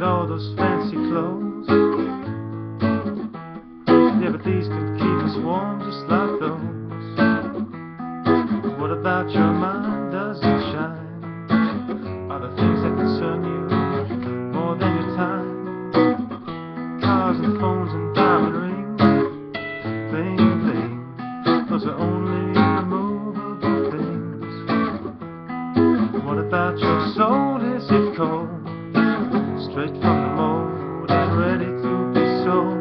those fancy clothes. Yeah, but these could keep us warm just like those. What about your mind? Does it shine? Are the things that concern you more than your time? Cars and phones and diamond rings, bling bling. Those are only removable things. What about your soul? Straight from the mold and ready to be sold.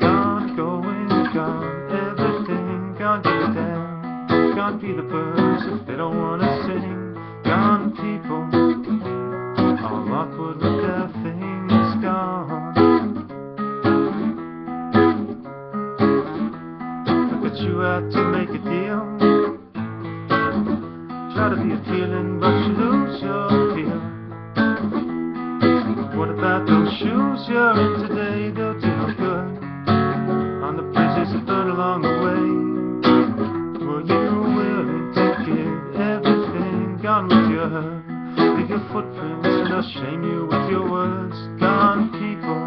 Gone, going, gone, everything gone to the damn. Gone be the birds if they don't wanna sing. Gone people, all awkward with their things gone. Look at you out to make a deal. Try to be appealing, but you lose your shoes you're in today? They'll do no good on the bridges that burn along the way. Were you willing to give everything? Gone with your hurt, leave your footprints and I'll shame you with your words. Gone people,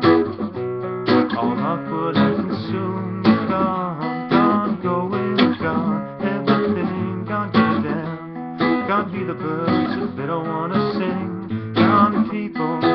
all awkward and consumed. Gone, gone, going, gone, everything gone to damn. Gone be the birds if they don't wanna sing. Gone people.